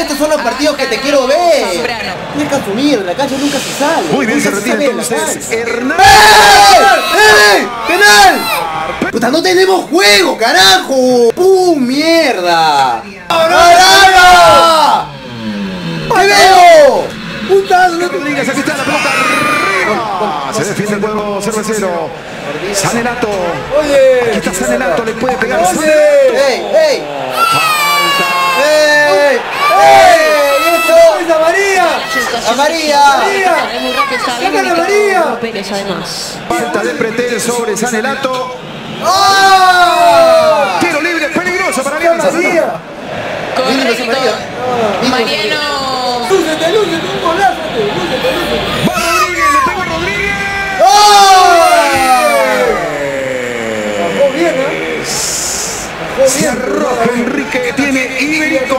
Estos son los partidos que te quiero ver. Tienes que asumir, la cancha nunca se sale. Muy bien, se retira entonces. Hernán. ¡Eh! ¡Eh! ¡Penal! ¡Puta, no tenemos juego, carajo! ¡Pum! ¡Mierda! ¡Caramba! ¡Te veo! ¡Putazo! no te- Rodríguez, aquí está la pelota arriba. Se defiende el juego cervecero. Sanelato. Aquí está Sanelato, le puede pegar. ¡Ey! ¡Ey! ¡Ey! ¡Eso! ¡A María! ¡A María! Es muy rápido, está bien ¡Sácala, ubicado María! Pérez además. Falta de sobre Sanelato. ¡Ah! Tiro libre, peligroso para Alianza. María! Correcto. María. Mariano. ¡Lúcete, lúcete! ¡Un golazo! ¡Lúcete, lúcete! Va Rodríguez, le pegó Rodríguez. Bajó bien, ¿eh? Bajó Se bien. arroja Enrique, tiene Iberico.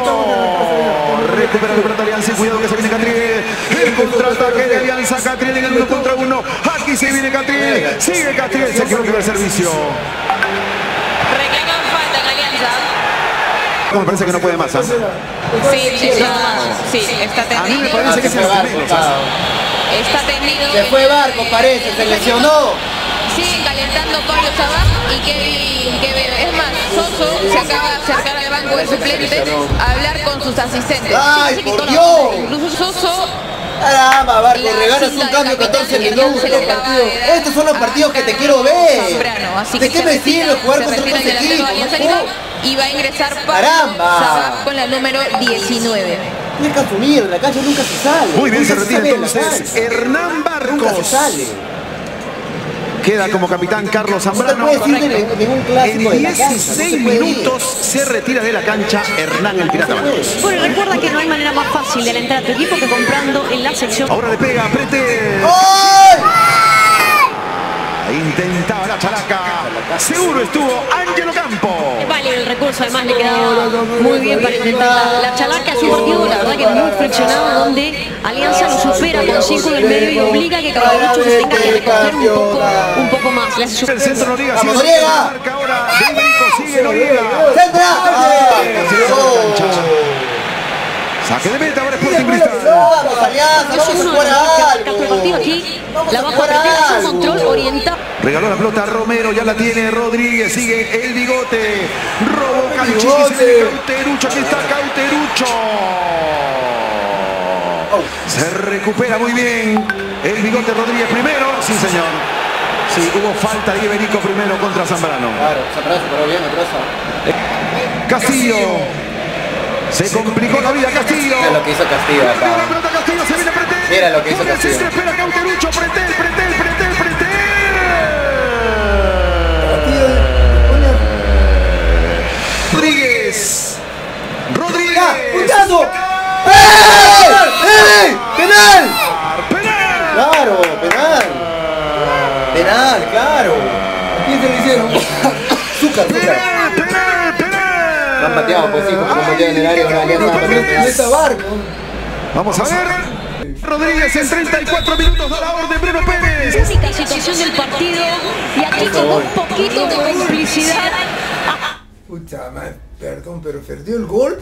Recupera la pelota Alianza y cuidado que se viene Catriel. El contraataque de Alianza, Catriel en el uno contra uno. Aquí se viene Catriel. Sigue Catriel, se equivoca del servicio. Reclaman falta en Alianza. Me parece que no puede más. ¿ah? Sí, sí, está, sí, está A mí me tendido. parece que Se se fue Barco. Está tendido. Se fue Barco, parece, se lesionó. Calentando Pablo Sabaj y Kevin Quevedo. Es más, Soso se acaba de acercar al banco de suplentes a hablar con sus asistentes. ¡Ay, por Dios! Incluso Soso Caramba, Barco, La regalas un cambio capitán 14 que minutos. Estos son los partidos que te quiero ver. Zambrano. Así ¿De que qué se me sirve jugar contra delantero equipos? Jodas? y va a ingresar Caramba. Con la número 19. Tienes que asumir, la cancha nunca se sale. Muy bien, se retira entonces. Hernán Nunca se Barcos. sale. Queda como capitán Carlos Zambrano. En clásico de la cancha. no 16 se puede ir. minutos se retira de la cancha Hernán el Pirata. Bueno, recuerda que no hay manera más fácil de alentar a tu equipo que comprando en la sección. Ahora le pega, aprete. ¡Ay! Intentaba la chalaca. Seguro estuvo Ángelo Campo. Vale, el recurso además le quedaba muy bien para intentar la, la chalaca. Es un partido, la verdad, que muy friccionado, donde Alianza lo supera con 5 en el medio y obliga a que Carabicho se tenga que recoger un poco, un poco más. El centro Noriega. Vamos, sigue marca ahora de Iberico. Sigue Noriega. ¡Centra! ¡Ay, Saque de meta ahora Sporting Cristal. Vamos, Alianza, Es vamos a jugar a marca el partido algo. aquí. La a baja a algo. control, orienta. Regaló la pelota a Romero, ya la tiene Rodríguez, sigue el bigote. Robo Canchi, bigote. se viene Cauterucho, aquí está Cauterucho. Se recupera muy bien el bigote Rodríguez primero. Sí, señor. Sí, hubo falta de Iberico primero contra Zambrano. Claro, se atrasa, pero bien, atrasa. Castillo. Se complicó la vida Castillo. Mira lo que hizo Castillo acá. Castillo se viene Pretel. Mira lo que hizo Castillo. Lo han pateado, pues sí, porque lo pateado en el área de una alianza. Pérez. Esta barco. Vamos a ver. Rodríguez en 34 minutos da la orden Bruno Pérez. Única situación del partido y aquí con un poquito de complicidad. Puta madre, perdón, pero perdió el gol.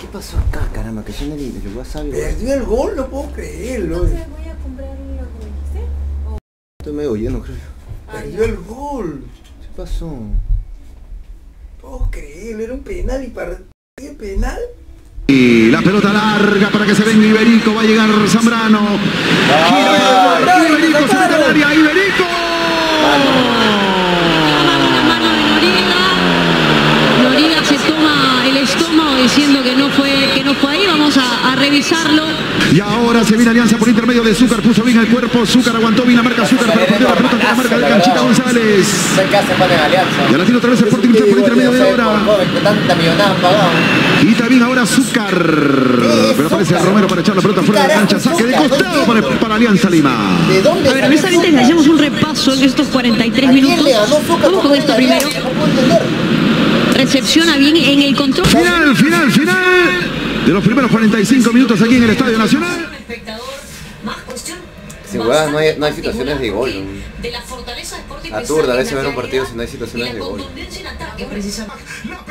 ¿Qué pasó acá, caramba? Que yo no le el WhatsApp. Perdió el gol, no puedo creerlo. Entonces voy a comprar lo que me dijiste. Estoy medio lleno, creo. Perdió el gol. ¿Qué pasó? Puedo creerlo, era un penal y para penal. Y la pelota larga para que se venga Iberico, va a llegar Zambrano. Gira Iberico, se mete al área, Iberico. Mano la mano de Noriega. Noriega se toma el estómago diciendo que no fue, que no fue ahí. Vamos a, a revisarlo. Ahora se viene Alianza por intermedio de Zúcar, puso bien el cuerpo, Zúcar aguantó bien la marca Zúcar, pero perdió la pelota con la marca de Canchita González. Y la tiene otra vez Sporting Cristal por intermedio de ahora. Y también ahora Zúcar. Pero aparece? Romero para echar la pelota fuera de la cancha, saque de costado ¿dónde para, para Alianza Lima. ¿De dónde A ver, Zúcar? hacemos un repaso en estos 43 ¿A quién minutos. Vamos con esto primero. Recepciona bien en el control. Final, final, final de los primeros 45 minutos aquí en el Estadio Nacional. Más cuestión. No, hay, situaciones de gol. De la fortaleza. Aturda, a veces un partido no hay situaciones de gol. La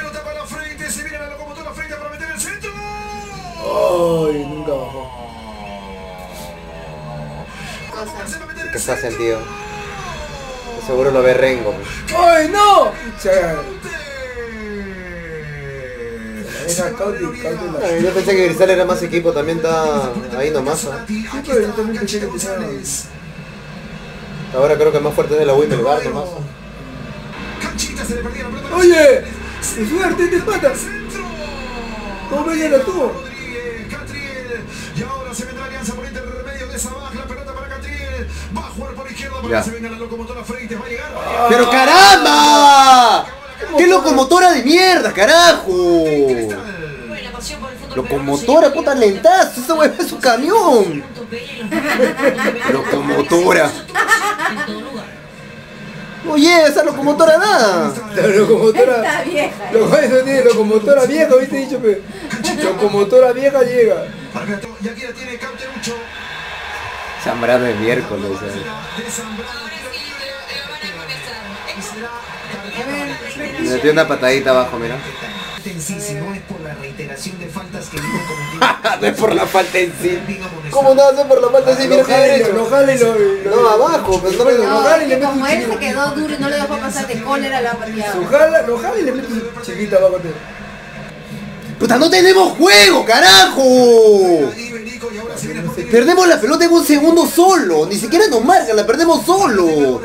se está sentido? Seguro lo ve Rengo. ¡Ay, no! Deja Cauti, Yo pensé que Cristal era más equipo, también está ahí nomás. ¿ah? Sí, pero yo también pensé que tenía... Ahora creo que el más fuerte es de la Wimble Bar nomás. Oye, ¡qué suerte te pata! ¿Cómo ella la tuvo? Rodríguez, Catriel. Y ahora se vendrá Alianza por intermedio de Sabaj. La pelota para Catriel. Va a jugar por izquierda porque Ya. se venga la locomotora Freites. Va a llegar. ¡Pero caramba! ¡Qué locomotora de mierda, carajo! Locomotora, puta lentazo, esa weá es su camión. Locomotora. Llega esa locomotora nada. La locomotora... Está vieja. Lo cual eso tiene locomotora vieja, ¿viste? Dicho locomotora vieja llega. Para que- Y aquí la tiene Cauterucho. Zambrano de miércoles. eh. Me metió una patadita abajo, mira. sí, si no es por la reiteración de faltas que cometiendo. no es por la falta en sí. ¿Cómo no hace por la falta en sí? Mira Lo qué jala y derecho. lo- lo jala y lo... y lo- No, abajo, pero no Lo No, le mete un como él se quedó duro y no le dejó pasar de cólera, la jala, lo jala y le mete un chiquito abajo. ¡Puta, no tenemos juego, carajo! Perdemos la pelota en un segundo solo. Ni siquiera nos marcan, la perdemos solo.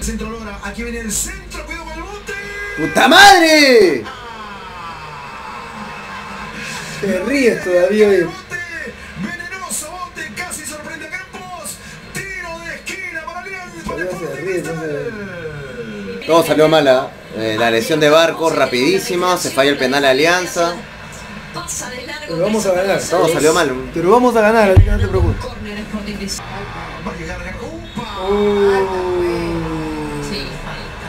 Centro Lora, aquí viene el centro, cuidado. ¡Puta madre! Te ríes todavía, oye. Bote, venenoso bote, casi sorprende a Campos. Tiro de esquina para Alianza. Todavía se ríe, no se- Todo salió mala. Eh, la lesión de Barcos rapidísima, se falla el penal a Alianza. Pero vamos a ganar. Todo salió mal. Pero vamos a ganar, no te preocupes. Córner Sporting Cristal. Va a llegar a Upa. Sí, falta.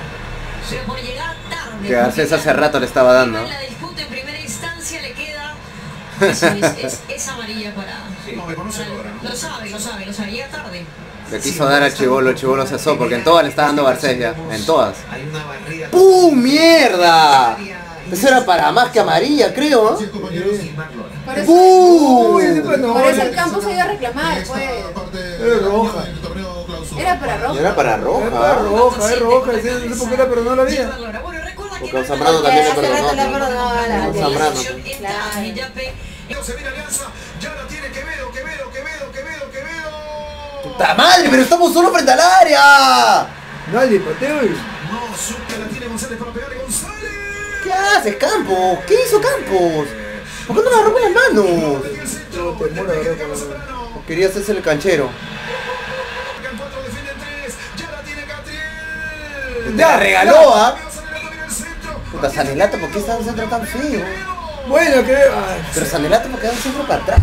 Pero por llegar tarde. Que Garcés hace rato le estaba dando. La disputa en primera instancia le queda. Eso es, es, es amarilla para. No, me conoce ¿no? Lo sabe, lo sabe, lo sabe. Llega tarde. Le quiso dar a Chivolo, el Chivolo cesó porque en todas le está dando Garcés ya. En todas. Hay una barrida. ¡Pum! ¡Mierda! Eso era para más que amarilla, creo, ¿no? no, por eso el campo se iba a reclamar, pues. Era roja. Era para Y rojo. era para Es roja. roja, es roja. Sí, No sé por qué la vida. Porque a Zambrano también le perdonó. perdonó a la- Con Zambrano. Se viene Alianza, ya la tiene Quevedo, Quevedo, Quevedo, Quevedo, Quevedo. ¡Puta madre! ¡Pero estamos solo frente al área! Nadie pateo. No, supe, la tiene González para pegarle González. ¿Qué haces, Campos? ¿Qué hizo Campos? ¿Por qué no la con las manos? No, te muero, bro, Zambrano. Quería hacerse el canchero. Ya regaló, ¿ah? Puta, Sanelato, ¿por qué está un centro tan feo? Bueno, que... ay, Pero Sanelato, ¿por qué da un centro para atrás?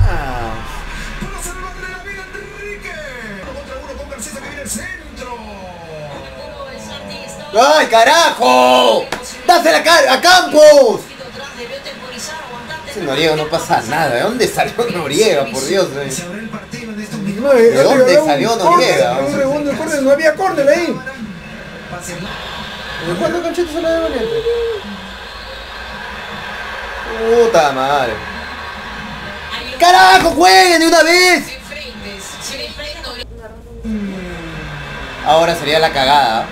¡Ay, carajo! ¡Dásela a, a Campos! Ese Noriega no pasa nada. ¿De dónde salió Noriega, por Dios? eh? Se abre el partido en estos minutos. no, eh, dónde había un salió Noriega? Un segundo de córner, no había córner ahí. Pase ¿De cuándo Canchito se la de Valiente? Puta madre. ¡Carajo, jueguen de una vez! Ahora sería la cagada.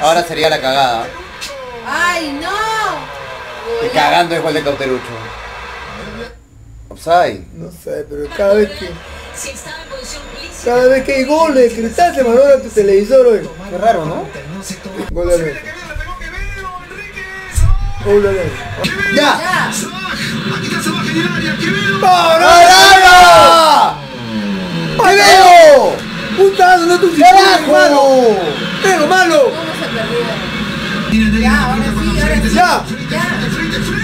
Ahora sería la cagada. ¡Ay, no! Y cagando es gol de Cauterucho. Offside. No sé, pero cada vez que... Si estaba en posición lícita. Cada vez que hay goles, Cristal se valora tu televisor hoy. Qué raro, ¿no? Gol de ¡Ya! Aquí está Sabaj en el área. Quevedo. ¡Carajo! ¡Quevedo! ¡Puta, no tu ¡Carajo! ¡Pero malo! ¿Cómo se perdió? Tiene de Ya, ahora sí, ahora sí. ¡Ya! Ya.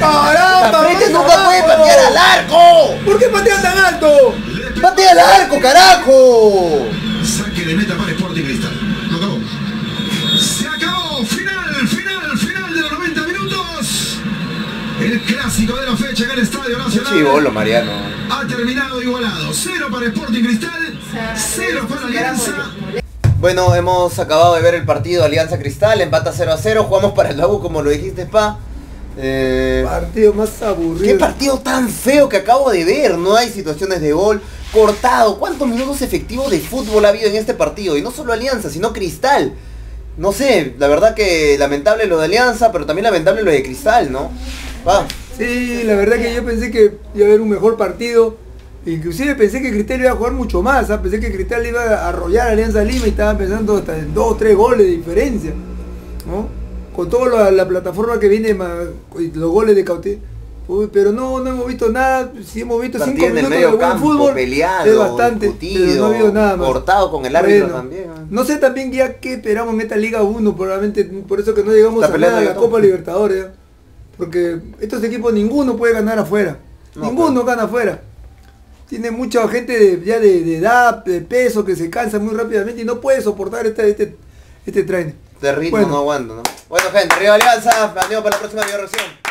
¡Caramba! ¡La frente mano, nunca puede patear al arco! ¿Por qué patea tan alto? ¡Patea al arco, carajo! Saque de meta para Sporting Cristal. Lo acabó. El clásico de la fecha en el Estadio Nacional. Chivolo, Mariano. Ha terminado igualado. Cero para Sporting Cristal. Cero para Alianza. Bueno, hemos acabado de ver el partido Alianza Cristal, empata 0 a 0, jugamos para el Labu como lo dijiste, Pa. Eh, Partido más aburrido. ¿Qué partido tan feo que acabo de ver? No hay situaciones de gol, cortado. ¿Cuántos minutos efectivos de fútbol ha habido en este partido? Y no solo Alianza, sino Cristal. No sé, la verdad que lamentable lo de Alianza, pero también lamentable lo de Cristal, ¿no? Sí, la verdad que yo pensé que iba a haber un mejor partido. Inclusive pensé que Cristal iba a jugar mucho más. ¿ah? Pensé que Cristal iba a arrollar a Alianza Lima y estaban pensando hasta en dos o tres goles de diferencia. ¿no? Con toda la, la plataforma que viene, los goles de Cauté. Pero no, no hemos visto nada. Si hemos visto cinco minutos de buen campo, fútbol, peleado, es bastante. discutido, pero no ha habido nada más. cortado con el árbitro Bueno, también, ¿no? No sé también ya qué esperamos en esta Liga 1, probablemente por eso que no llegamos Está a nada a la. Copa Libertadores. ¿eh? Porque estos equipos ninguno puede ganar afuera. No, ninguno gana afuera. Tiene mucha gente de- ya de, de edad, de peso, que se cansa muy rápidamente y no puede soportar este, este, este tren. De ritmo Bueno. no aguanto, ¿no? Bueno, gente, arriba Alianza, adiós para la próxima diversión.